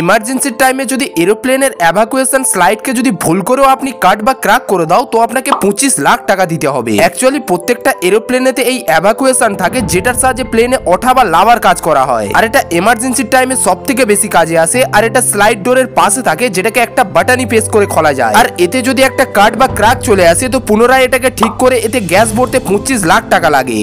ইমার্জেন্সির টাইমে যদি এরোপ্লেনের অ্যাভাকুয়েশন স্লাইডকে যদি ভুল করেও আপনি কাট বা ক্রাক করে দাও, তো আপনাকে পঁচিশ লাখ টাকা দিতে হবে। অ্যাকচুয়ালি প্রত্যেকটা এরোপ্লেনেতে এই অ্যাভাকুয়েশন থাকে, যেটার সাহায্যে প্লেনে ওঠা বা লাভার কাজ করা হয়। আর এটা এমার্জেন্সির টাইমে সব থেকে বেশি কাজে আসে, আর এটা স্লাইড ডোরের পাশে থাকে, যেটাকে একটা বাটানি প্রেস করে খোলা যায়। আর এতে যদি একটা কাট বা ক্রাক চলে আসে, তো পুনরায় এটাকে ঠিক করে এতে গ্যাস ভরতে পঁচিশ লাখ টাকা লাগে।